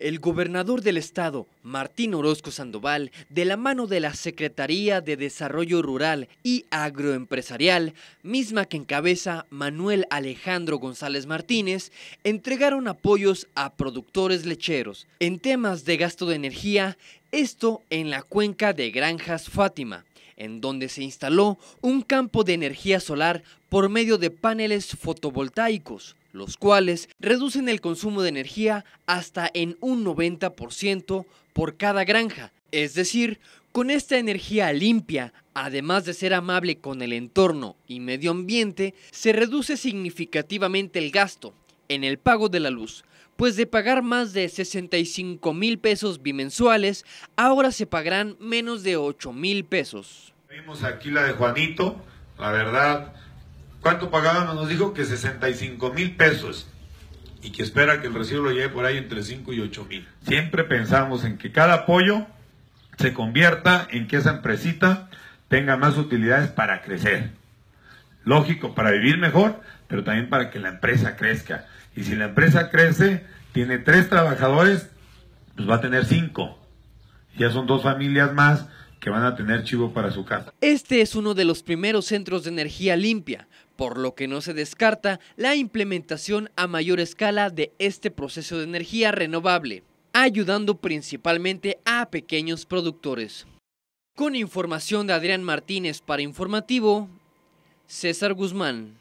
El gobernador del estado, Martín Orozco Sandoval, de la mano de la Secretaría de Desarrollo Rural y Agroempresarial, misma que encabeza Manuel Alejandro González Martínez, entregaron apoyos a productores lecheros. En temas de gasto de energía, esto en la cuenca de Granjas Fátima, en donde se instaló un campo de energía solar por medio de paneles fotovoltaicos los cuales reducen el consumo de energía hasta en un 90% por cada granja. Es decir, con esta energía limpia, además de ser amable con el entorno y medio ambiente, se reduce significativamente el gasto en el pago de la luz, pues de pagar más de 65 mil pesos bimensuales, ahora se pagarán menos de 8 mil pesos. Vimos aquí la de Juanito, la verdad, ¿Cuánto pagaban? Nos dijo que 65 mil pesos y que espera que el recibo lo lleve por ahí entre 5 y 8 mil. Siempre pensamos en que cada apoyo se convierta en que esa empresita tenga más utilidades para crecer. Lógico, para vivir mejor, pero también para que la empresa crezca. Y si la empresa crece, tiene tres trabajadores, pues va a tener cinco. Ya son dos familias más que van a tener chivo para su casa. Este es uno de los primeros centros de energía limpia, por lo que no se descarta la implementación a mayor escala de este proceso de energía renovable, ayudando principalmente a pequeños productores. Con información de Adrián Martínez para Informativo, César Guzmán.